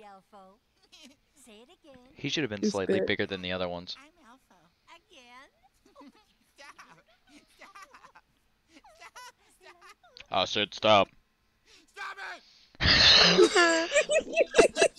Elfo. Say it again. He should have been He's slightly big. bigger than the other ones. I'm Elfo. Again. stop. Stop! Stop! Stop! I said stop. Stop it!